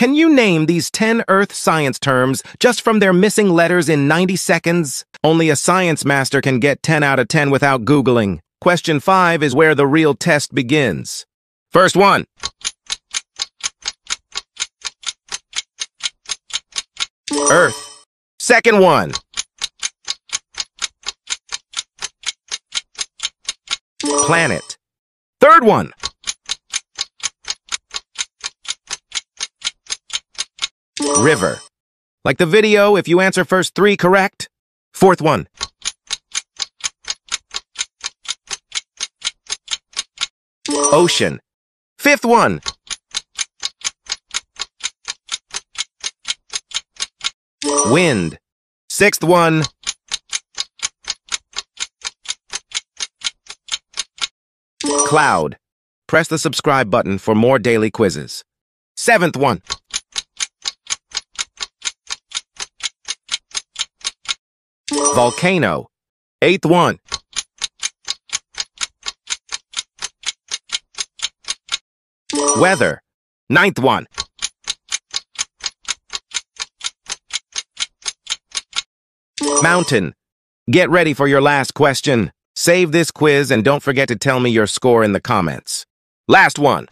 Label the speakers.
Speaker 1: Can you name these 10 Earth science terms just from their missing letters in 90 seconds? Only a science master can get 10 out of 10 without Googling. Question 5 is where the real test begins. First one. Earth. Second one. Planet. Third one. River. Like the video, if you answer first three correct. Fourth one. Ocean. Fifth one. Wind. Sixth one. Cloud. Press the subscribe button for more daily quizzes. Seventh one. Volcano. Eighth one. Weather. Ninth one. Mountain. Get ready for your last question. Save this quiz and don't forget to tell me your score in the comments. Last one.